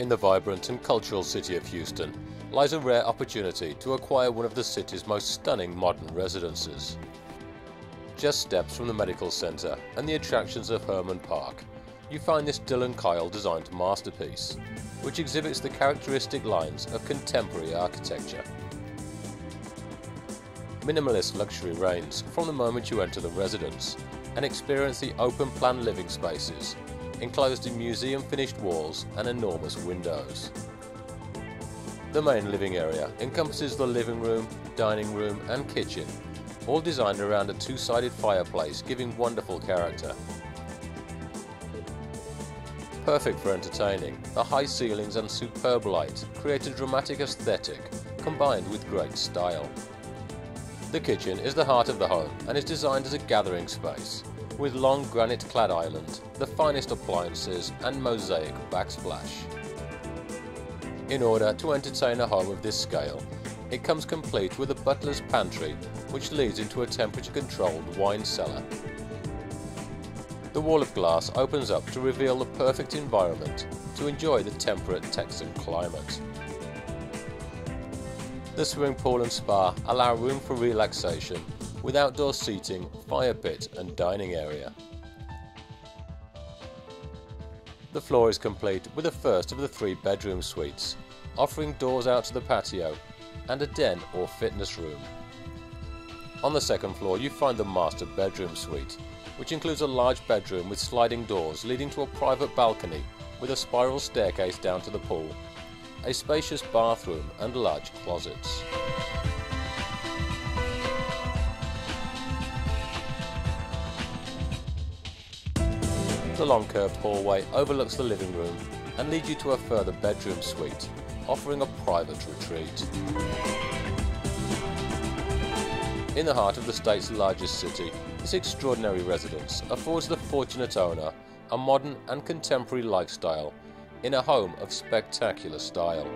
In the vibrant and cultural city of Houston lies a rare opportunity to acquire one of the city's most stunning modern residences. Just steps from the medical center and the attractions of Hermann Park, you find this Dillon Kyle designed masterpiece, which exhibits the characteristic lines of contemporary architecture. Minimalist luxury reigns from the moment you enter the residence and experience the open plan living spaces enclosed in museum finished walls and enormous windows. The main living area encompasses the living room, dining room and kitchen, all designed around a two-sided fireplace giving wonderful character. Perfect for entertaining, the high ceilings and superb light create a dramatic aesthetic combined with great style. The kitchen is the heart of the home and is designed as a gathering space, with long granite clad island, the finest appliances and mosaic backsplash. In order to entertain a home of this scale, it comes complete with a butler's pantry which leads into a temperature controlled wine cellar. The wall of glass opens up to reveal the perfect environment to enjoy the temperate Texan climate. The swimming pool and spa allow room for relaxation with outdoor seating, fire pit and dining area. The floor is complete with the first of the three bedroom suites, offering doors out to the patio and a den or fitness room. On the second floor you find the master bedroom suite, which includes a large bedroom with sliding doors leading to a private balcony with a spiral staircase down to the pool, a spacious bathroom and large closets. The long curved hallway overlooks the living room and leads you to a further bedroom suite, offering a private retreat. In the heart of the state's largest city, this extraordinary residence affords the fortunate owner a modern and contemporary lifestyle in a home of spectacular style.